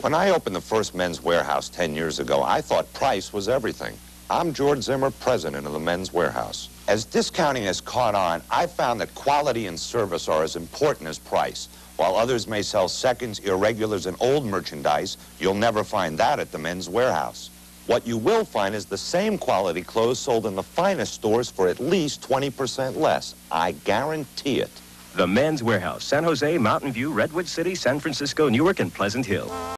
When I opened the first Men's Wearhouse 10 years ago, I thought price was everything. I'm George Zimmer, president of the Men's Wearhouse. As discounting has caught on, I found that quality and service are as important as price. While others may sell seconds, irregulars, and old merchandise, you'll never find that at the Men's Wearhouse. What you will find is the same quality clothes sold in the finest stores for at least 20% less. I guarantee it. The Men's Wearhouse, San Jose, Mountain View, Redwood City, San Francisco, Newark, and Pleasant Hill.